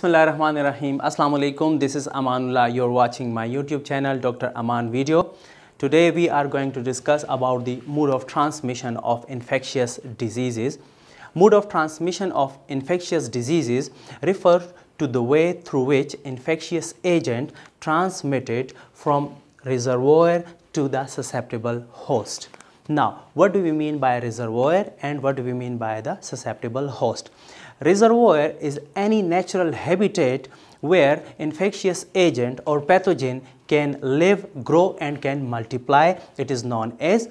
Bismillahirrahmanirrahim. Assalamu alaikum. This is Amanullah. You're watching my YouTube channel, Dr. Aman Video. Today we are going to discuss about the mode of transmission of infectious diseases. Mode of transmission of infectious diseases refer to the way through which infectious agent transmitted from reservoir to the susceptible host. Now, what do we mean by reservoir and what do we mean by the susceptible host? Reservoir is any natural habitat where infectious agent or pathogen can live, grow and can multiply. It is known as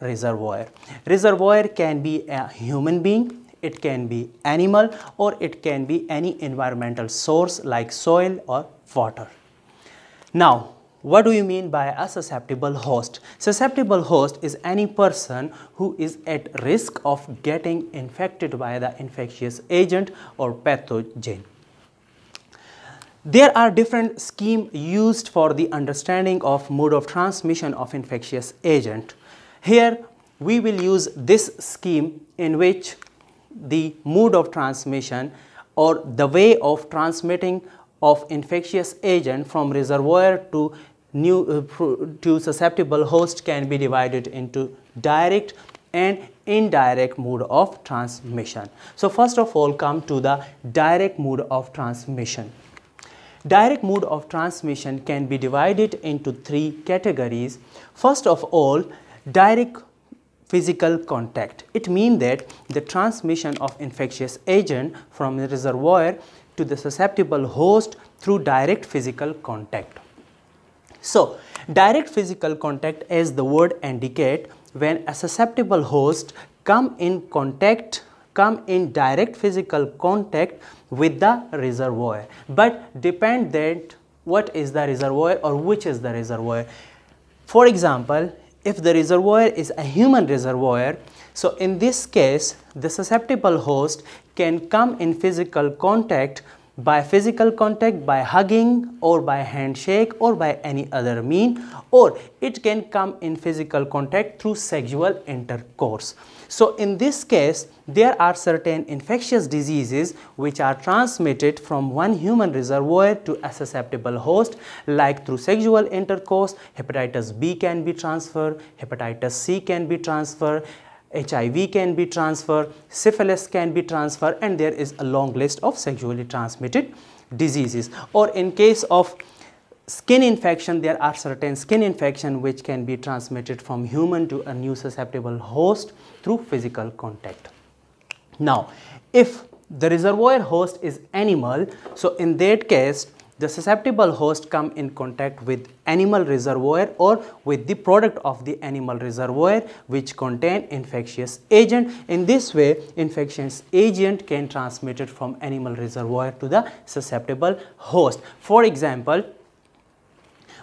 reservoir. Reservoir can be a human being, it can be animal or it can be any environmental source like soil or water. Now, what do you mean by a susceptible host? Susceptible host is any person who is at risk of getting infected by the infectious agent or pathogen. There are different schemes used for the understanding of mode of transmission of infectious agent. Here we will use this scheme in which the mode of transmission or the way of transmitting of infectious agent from reservoir to new uh, to susceptible host can be divided into direct and indirect mode of transmission. So first of all come to the direct mode of transmission. Direct mode of transmission can be divided into three categories. First of all, direct physical contact. It means that the transmission of infectious agent from the reservoir to the susceptible host through direct physical contact. So, direct physical contact as the word indicate when a susceptible host come in contact come in direct physical contact with the reservoir. But depend that what is the reservoir or which is the reservoir. For example if the reservoir is a human reservoir so in this case the susceptible host can come in physical contact by physical contact by hugging or by handshake or by any other mean or it can come in physical contact through sexual intercourse. So in this case there are certain infectious diseases which are transmitted from one human reservoir to a susceptible host like through sexual intercourse hepatitis b can be transferred hepatitis c can be transferred HIV can be transferred, syphilis can be transferred and there is a long list of sexually transmitted diseases. Or in case of skin infection, there are certain skin infection which can be transmitted from human to a new susceptible host through physical contact. Now, if the reservoir host is animal, so in that case, the susceptible host come in contact with animal reservoir or with the product of the animal reservoir which contain infectious agent. In this way, infectious agent can transmitted from animal reservoir to the susceptible host. For example,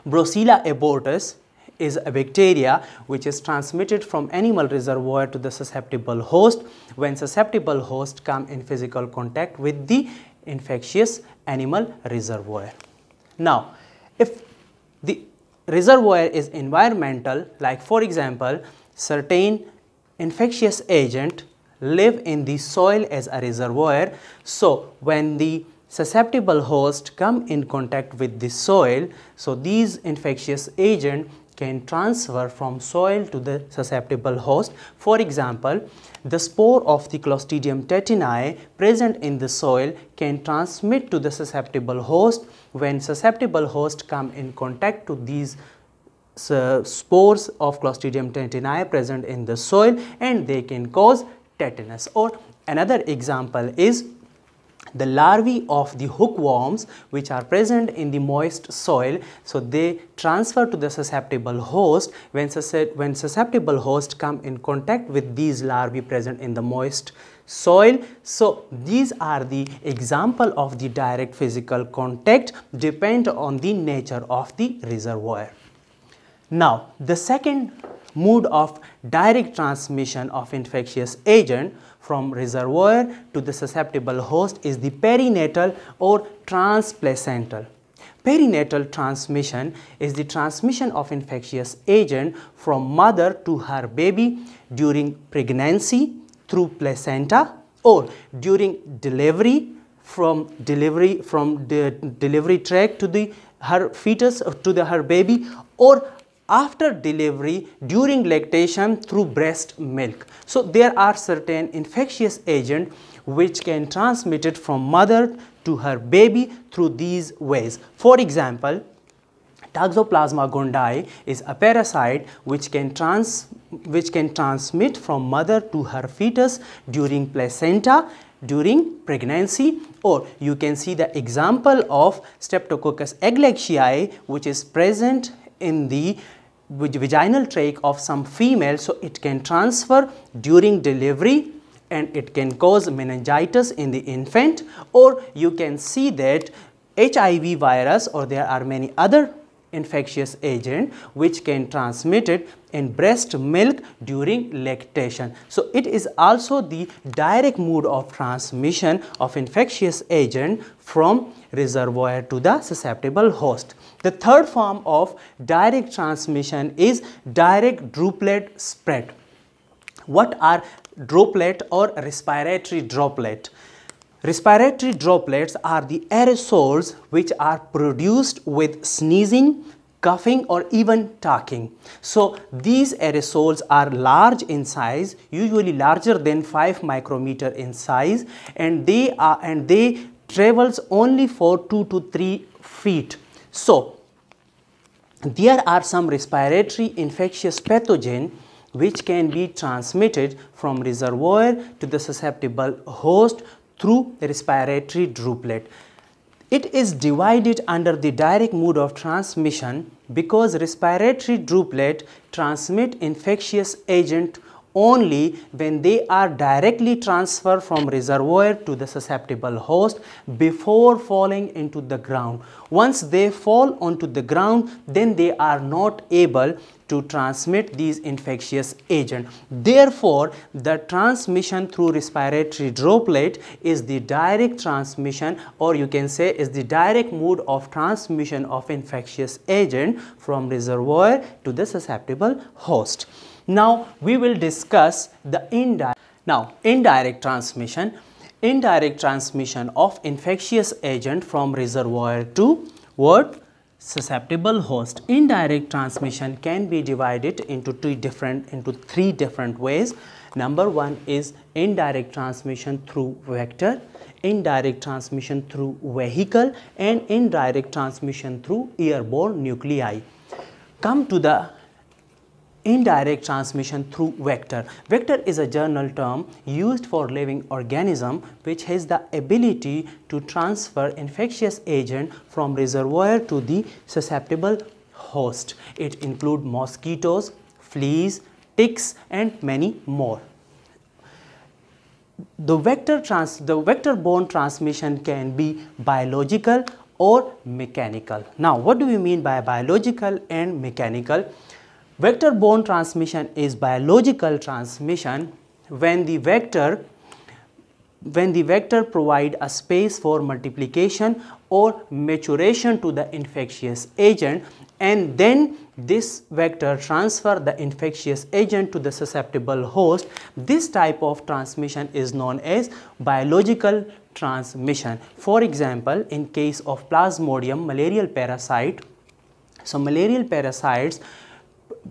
Brucella abortus is a bacteria which is transmitted from animal reservoir to the susceptible host when susceptible host come in physical contact with the infectious animal reservoir. Now, if the reservoir is environmental like for example certain infectious agent live in the soil as a reservoir so when the susceptible host come in contact with the soil so these infectious agent can transfer from soil to the susceptible host. For example, the spore of the Clostridium tetani present in the soil can transmit to the susceptible host when susceptible host come in contact to these spores of Clostridium tetani present in the soil and they can cause tetanus or another example is the larvae of the hookworms which are present in the moist soil so they transfer to the susceptible host. When, when susceptible host come in contact with these larvae present in the moist soil so these are the example of the direct physical contact depend on the nature of the reservoir. Now the second mode of direct transmission of infectious agent from reservoir to the susceptible host is the perinatal or transplacental. Perinatal transmission is the transmission of infectious agent from mother to her baby during pregnancy through placenta or during delivery from delivery from the delivery tract to the her fetus to the her baby or after delivery during lactation through breast milk. So there are certain infectious agents which can transmit it from mother to her baby through these ways. For example, Toxoplasma gondii is a parasite which can trans which can transmit from mother to her fetus during placenta during pregnancy or you can see the example of Streptococcus agalactiae which is present in the vaginal tract of some female so it can transfer during delivery and it can cause meningitis in the infant. Or you can see that HIV virus or there are many other infectious agent which can transmit it in breast milk during lactation. So, it is also the direct mode of transmission of infectious agent from reservoir to the susceptible host. The third form of direct transmission is direct droplet spread. What are droplet or respiratory droplet? Respiratory droplets are the aerosols which are produced with sneezing, coughing or even talking. So these aerosols are large in size, usually larger than 5 micrometer in size and they are and they travels only for 2 to 3 feet. So there are some respiratory infectious pathogen which can be transmitted from reservoir to the susceptible host through respiratory droplet. It is divided under the direct mode of transmission because respiratory droplet transmit infectious agent only when they are directly transferred from reservoir to the susceptible host before falling into the ground. Once they fall onto the ground, then they are not able to transmit these infectious agents. Therefore, the transmission through respiratory droplet is the direct transmission or you can say is the direct mode of transmission of infectious agent from reservoir to the susceptible host. Now we will discuss the indirect. Now indirect transmission, indirect transmission of infectious agent from reservoir to what? Susceptible host. Indirect transmission can be divided into two different, into three different ways. Number one is indirect transmission through vector, indirect transmission through vehicle and indirect transmission through airborne nuclei. Come to the indirect transmission through vector. Vector is a general term used for living organism which has the ability to transfer infectious agent from reservoir to the susceptible host. It include mosquitoes, fleas, ticks and many more. The vector, trans the vector borne transmission can be biological or mechanical. Now, what do we mean by biological and mechanical? Vector borne transmission is biological transmission. When the vector when the vector provide a space for multiplication or maturation to the infectious agent and then this vector transfer the infectious agent to the susceptible host this type of transmission is known as biological transmission. For example in case of plasmodium malarial parasite so malarial parasites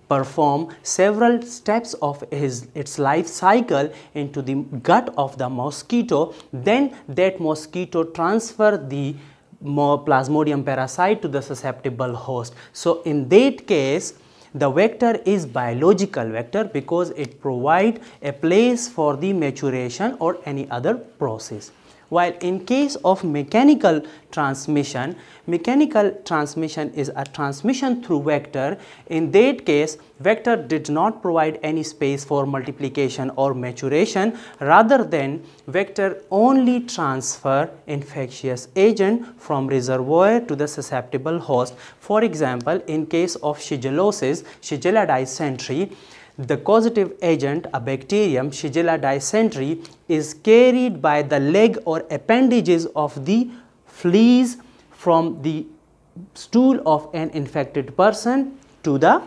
perform several steps of his, its life cycle into the gut of the mosquito, then that mosquito transfer the plasmodium parasite to the susceptible host. So, in that case, the vector is biological vector because it provide a place for the maturation or any other process while in case of mechanical transmission, mechanical transmission is a transmission through vector. In that case, vector did not provide any space for multiplication or maturation rather than vector only transfer infectious agent from reservoir to the susceptible host. For example, in case of shigellosis, Shigella dysentery, the causative agent, a bacterium, Shigella dysentery, is carried by the leg or appendages of the fleas from the stool of an infected person to the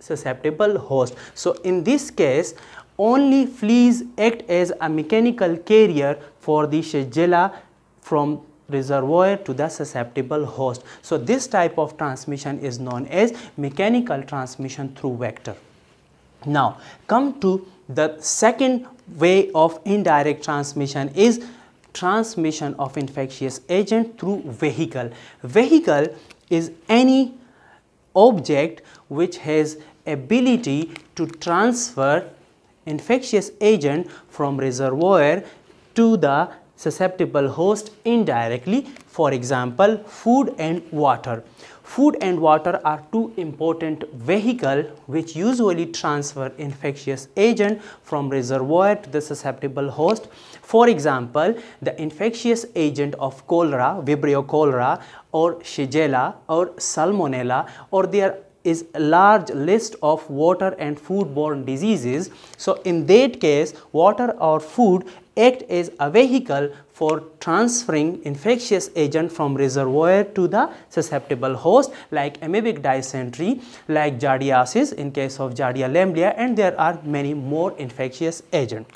susceptible host. So, in this case, only fleas act as a mechanical carrier for the Shigella from reservoir to the susceptible host. So, this type of transmission is known as mechanical transmission through vector. Now, come to the second way of indirect transmission is transmission of infectious agent through vehicle. Vehicle is any object which has ability to transfer infectious agent from reservoir to the susceptible host indirectly for example food and water. Food and water are two important vehicle which usually transfer infectious agent from reservoir to the susceptible host. For example, the infectious agent of cholera, Vibrio cholera or Shigella or Salmonella or there is a large list of water and foodborne diseases. So, in that case water or food act as a vehicle for transferring infectious agent from reservoir to the susceptible host like amoebic dysentery, like giardiasis in case of Giardia lamblia and there are many more infectious agent.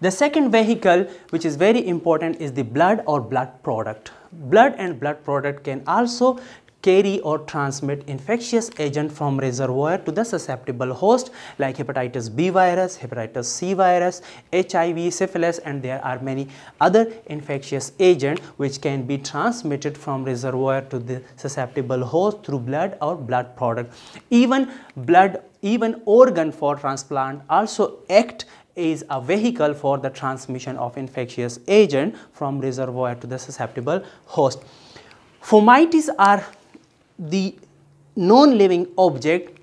The second vehicle which is very important is the blood or blood product. Blood and blood product can also carry or transmit infectious agent from reservoir to the susceptible host like hepatitis B virus, hepatitis C virus, HIV, syphilis and there are many other infectious agent which can be transmitted from reservoir to the susceptible host through blood or blood product. Even blood, even organ for transplant also act is a vehicle for the transmission of infectious agent from reservoir to the susceptible host. Fomites are the non-living object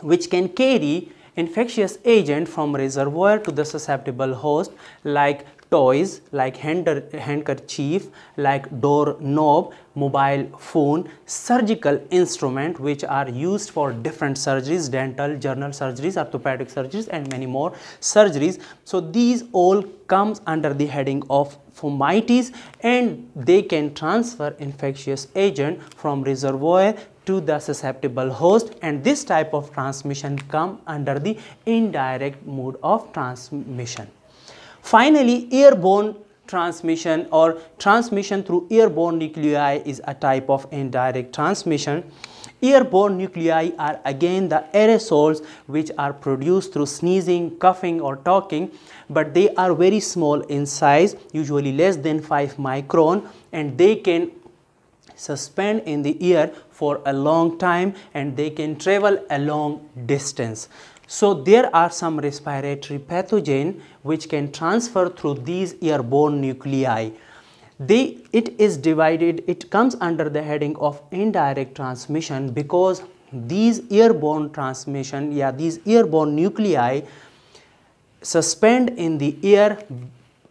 which can carry infectious agent from reservoir to the susceptible host like toys like handkerchief, like door knob, mobile phone, surgical instrument which are used for different surgeries, dental, general surgeries, orthopedic surgeries and many more surgeries. So, these all comes under the heading of fomites and they can transfer infectious agent from reservoir to the susceptible host and this type of transmission come under the indirect mode of transmission. Finally, airborne transmission or transmission through airborne nuclei is a type of indirect transmission. Airborne nuclei are again the aerosols which are produced through sneezing, coughing or talking but they are very small in size usually less than 5 micron and they can suspend in the air for a long time and they can travel a long distance. So there are some respiratory pathogen which can transfer through these airborne nuclei. They, it is divided, it comes under the heading of indirect transmission because these airborne transmission, yeah, these airborne nuclei suspend in the air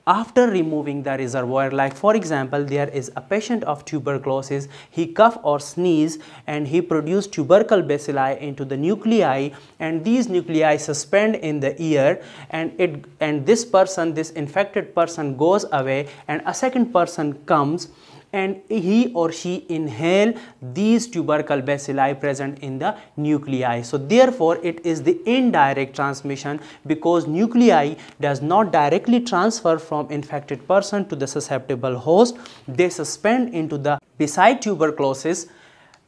after removing the reservoir like for example there is a patient of tuberculosis he cough or sneeze and he produce tubercle bacilli into the nuclei and these nuclei suspend in the ear and it and this person this infected person goes away and a second person comes and he or she inhale these tubercle bacilli present in the nuclei. So therefore it is the indirect transmission because nuclei does not directly transfer from infected person to the susceptible host. They suspend into the beside tuberculosis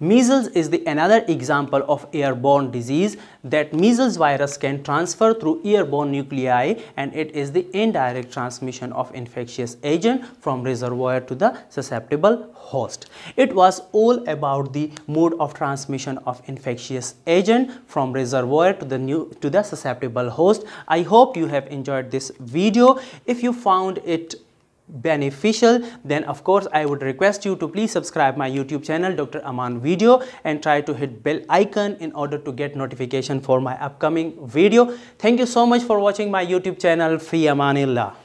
Measles is the another example of airborne disease that measles virus can transfer through airborne nuclei and it is the indirect transmission of infectious agent from reservoir to the susceptible host. It was all about the mode of transmission of infectious agent from reservoir to the new to the susceptible host. I hope you have enjoyed this video. If you found it beneficial then of course I would request you to please subscribe my YouTube channel Dr. Aman video and try to hit bell icon in order to get notification for my upcoming video. Thank you so much for watching my YouTube channel Fi Amanillah.